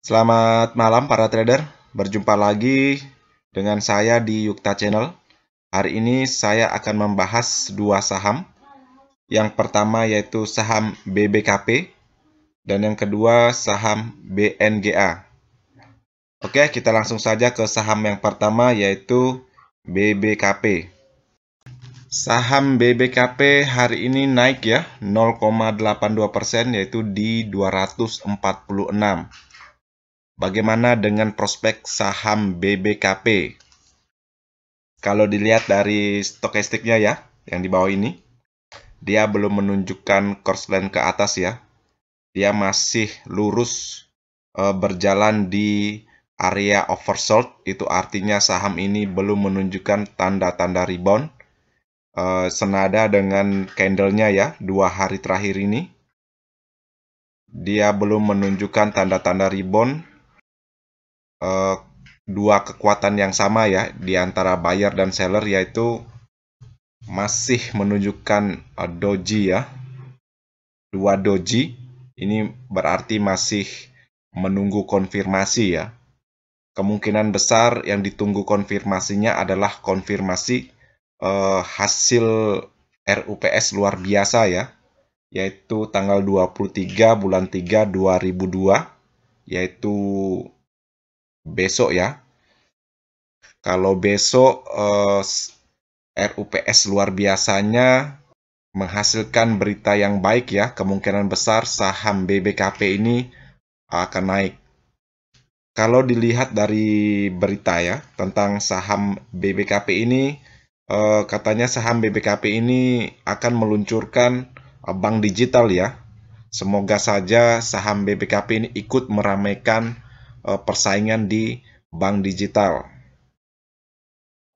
Selamat malam para trader, berjumpa lagi dengan saya di Yukta Channel. Hari ini saya akan membahas dua saham. Yang pertama yaitu saham BBKP dan yang kedua saham BNGA. Oke, kita langsung saja ke saham yang pertama yaitu BBKP. Saham BBKP hari ini naik ya 0,82% yaitu di 246. Bagaimana dengan prospek saham BBKP? Kalau dilihat dari stokastiknya ya, yang di bawah ini, dia belum menunjukkan line ke atas ya. Dia masih lurus e, berjalan di area oversold, itu artinya saham ini belum menunjukkan tanda-tanda rebound. E, senada dengan candlenya ya, dua hari terakhir ini. Dia belum menunjukkan tanda-tanda rebound uh, dua kekuatan yang sama ya di antara buyer dan seller yaitu masih menunjukkan uh, doji ya. Dua doji ini berarti masih menunggu konfirmasi ya. Kemungkinan besar yang ditunggu konfirmasinya adalah konfirmasi uh, hasil RUPS luar biasa ya, yaitu tanggal 23 bulan 3 2002, yaitu besok ya. Kalau besok eh, RUPS luar biasanya menghasilkan berita yang baik ya, kemungkinan besar saham BBKP ini akan naik. Kalau dilihat dari berita ya tentang saham BBKP ini, uh, katanya saham BBKP ini akan meluncurkan uh, bank digital ya. Semoga saja saham BBKP ini ikut meramaikan persaingan di bank digital.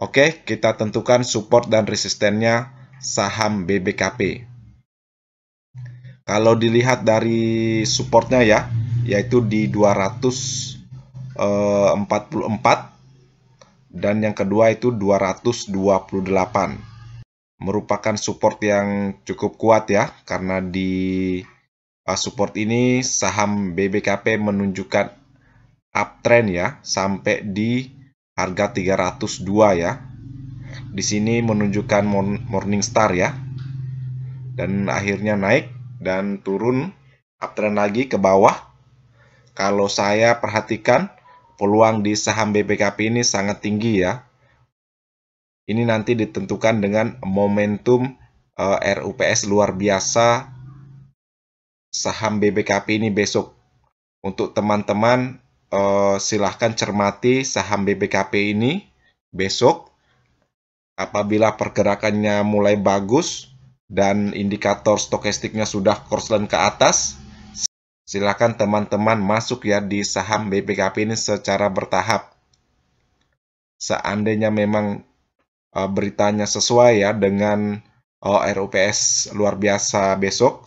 Oke, kita tentukan support dan resistennya saham BBKP. Kalau dilihat dari supportnya ya, yaitu di 244 eh, dan yang kedua itu 228 merupakan support yang cukup kuat ya karena di uh, support ini saham BBKP menunjukkan uptrend ya sampai di harga 302 ya. Di sini menunjukkan morning star ya. Dan akhirnya naik dan turun uptrend lagi ke bawah. Kalau saya perhatikan peluang di saham BPKP ini sangat tinggi ya. Ini nanti ditentukan dengan momentum uh, eh, RUPS luar biasa saham BBKP ini besok. Untuk teman-teman uh, silahkan cermati saham BBKP ini besok. Apabila pergerakannya mulai bagus dan indikator stokastiknya sudah korslen ke atas, silakan teman-teman masuk ya di saham BBKP ini secara bertahap. Seandainya memang uh, beritanya sesuai ya dengan uh, eh, RUPS luar biasa besok,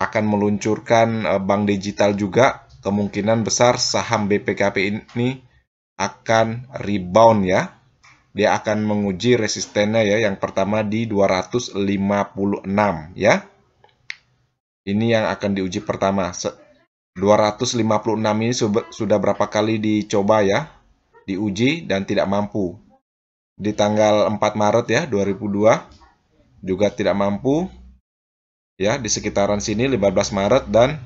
akan meluncurkan eh, bank digital juga, kemungkinan besar saham BPKP ini akan rebound ya. Dia akan menguji resistennya ya, yang pertama di 256 ya. Ini yang akan diuji pertama. 256 ini sudah berapa kali dicoba ya, diuji dan tidak mampu. Di tanggal 4 Maret ya 2002 juga tidak mampu ya di sekitaran sini 15 Maret dan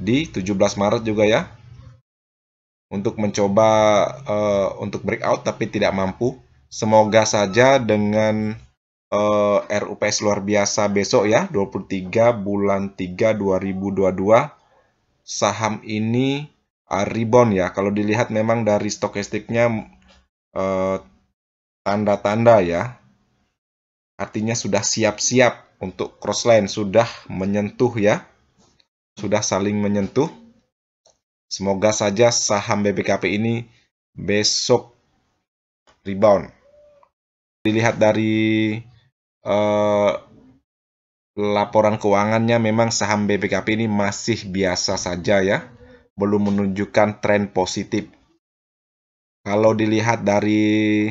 di 17 Maret juga ya untuk mencoba uh, untuk breakout tapi tidak mampu. Semoga saja dengan uh, eh, RUPS luar biasa besok ya 23 bulan 3 2022 saham ini uh, rebound ya. Kalau dilihat memang dari stokastiknya tanda-tanda uh, ya. Artinya sudah siap-siap untuk crossline sudah menyentuh ya. Sudah saling menyentuh. Semoga saja saham BBKP ini besok rebound. Dilihat dari uh, laporan keuangannya memang saham BBKP ini masih biasa saja ya. Belum menunjukkan tren positif. Kalau dilihat dari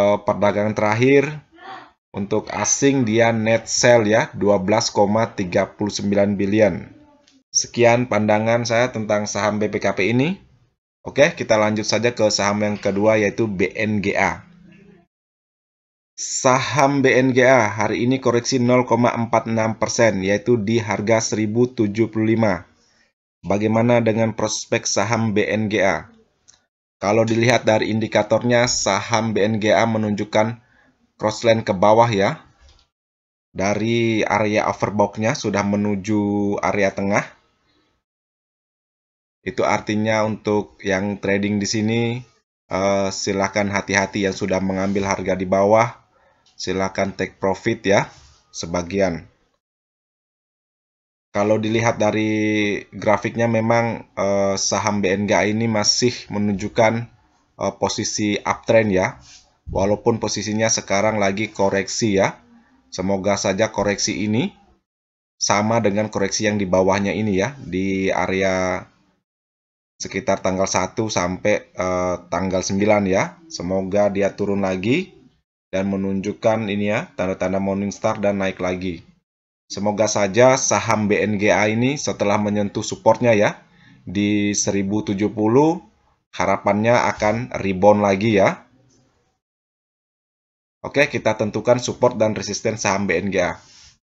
uh, perdagangan terakhir untuk asing dia net sell ya 12,39 billion. Sekian pandangan saya tentang saham BPKP ini. Oke, kita lanjut saja ke saham yang kedua yaitu BNGA. Saham BNGA hari ini koreksi 0,46% yaitu di harga 1075. Bagaimana dengan prospek saham BNGA? Kalau dilihat dari indikatornya, saham BNGA menunjukkan crossline ke bawah ya. Dari area overbought-nya sudah menuju area tengah itu artinya untuk yang trading di sini uh, silakan hati-hati yang sudah mengambil harga di bawah. Silakan take profit ya sebagian. Kalau dilihat dari grafiknya memang uh, saham BNGA ini masih menunjukkan uh, posisi uptrend ya. Walaupun posisinya sekarang lagi koreksi ya. Semoga saja koreksi ini sama dengan koreksi yang di bawahnya ini ya di area sekitar tanggal 1 sampai uh, tanggal 9 ya. Semoga dia turun lagi dan menunjukkan ini ya tanda-tanda Morningstar dan naik lagi. Semoga saja saham BNGA ini setelah menyentuh supportnya ya di 1070 harapannya akan rebound lagi ya. Oke, kita tentukan support dan resisten saham BNGA.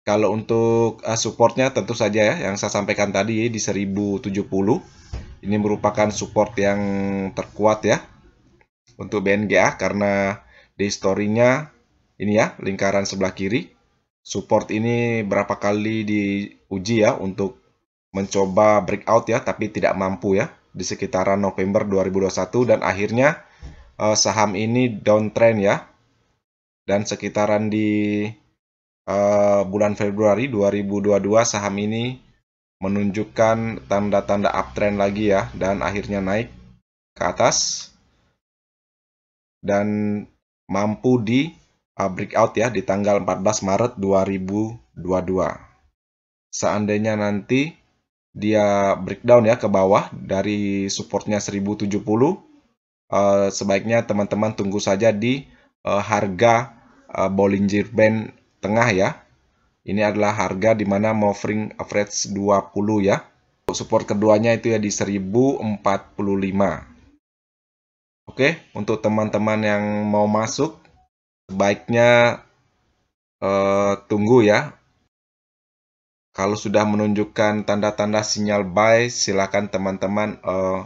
Kalau untuk uh, supportnya tentu saja ya yang saya sampaikan tadi di 1070 ini merupakan support yang terkuat ya untuk BNGA karena di historinya ini ya lingkaran sebelah kiri. Support ini berapa kali diuji ya untuk mencoba breakout ya tapi tidak mampu ya di sekitaran November 2021 dan akhirnya uh, saham ini downtrend ya dan sekitaran di uh, bulan Februari 2022 saham ini menunjukkan tanda-tanda uptrend lagi ya dan akhirnya naik ke atas dan mampu di uh, breakout ya di tanggal 14 Maret 2022. Seandainya nanti dia breakdown ya ke bawah dari supportnya 1070 uh, sebaiknya teman-teman tunggu saja di uh, harga uh, Bollinger Band tengah ya ini adalah harga di mana moving average 20 ya. Support keduanya itu ya di 1045. Oke, untuk teman-teman yang mau masuk, sebaiknya uh, tunggu ya. Kalau sudah menunjukkan tanda-tanda sinyal buy, silakan teman-teman uh,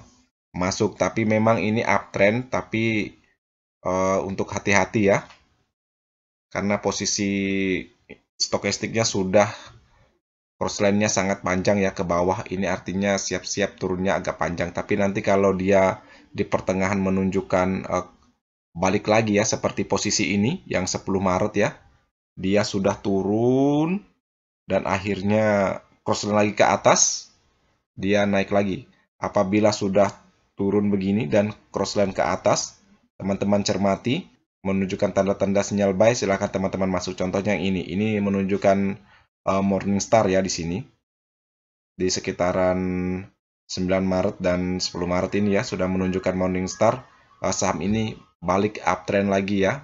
masuk. Tapi memang ini uptrend, tapi uh, untuk hati-hati ya. Karena posisi stokastiknya sudah crossline-nya sangat panjang ya ke bawah. Ini artinya siap-siap turunnya agak panjang. Tapi nanti kalau dia di pertengahan menunjukkan uh, balik lagi ya seperti posisi ini yang 10 Maret ya. Dia sudah turun dan akhirnya crossline lagi ke atas, dia naik lagi. Apabila sudah turun begini dan crossline ke atas, teman-teman cermati menunjukkan tanda-tanda sinyal buy, silahkan teman-teman masuk. Contohnya yang ini, ini menunjukkan uh, Morningstar ya di sini. Di sekitaran 9 Maret dan 10 Maret ini ya, sudah menunjukkan Morningstar. Uh, saham ini balik uptrend lagi ya.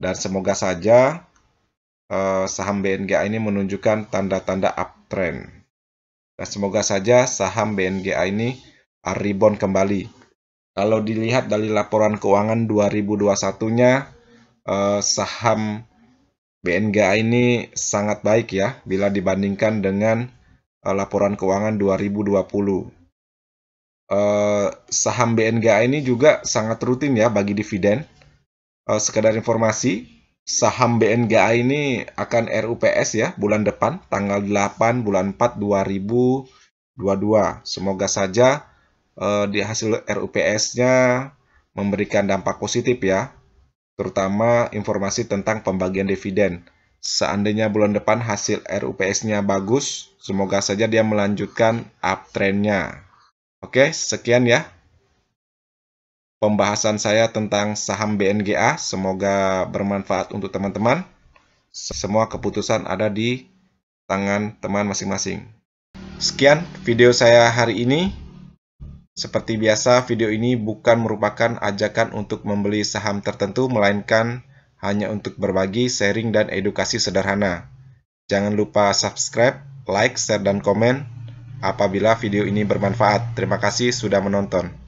Dan semoga saja uh, saham BNGA ini menunjukkan tanda-tanda uptrend. Dan semoga saja saham BNGA ini rebound kembali kalau dilihat dari laporan keuangan 2021-nya, eh, saham BNGA ini sangat baik ya bila dibandingkan dengan eh, laporan keuangan 2020. Eh, saham BNGA ini juga sangat rutin ya bagi dividen. Eh, sekedar informasi, saham BNGA ini akan RUPS ya bulan depan tanggal 8 bulan 4 2022. Semoga saja uh, di hasil RUPS-nya memberikan dampak positif ya, terutama informasi tentang pembagian dividen. Seandainya bulan depan hasil RUPS-nya bagus, semoga saja dia melanjutkan uptrend-nya. Oke, sekian ya pembahasan saya tentang saham BNGA. Semoga bermanfaat untuk teman-teman. Semua keputusan ada di tangan teman masing-masing. Sekian video saya hari ini. Seperti biasa, video ini bukan merupakan ajakan untuk membeli saham tertentu, melainkan hanya untuk berbagi, sharing, dan edukasi sederhana. Jangan lupa subscribe, like, share, dan komen. apabila video ini bermanfaat. Terima kasih sudah menonton.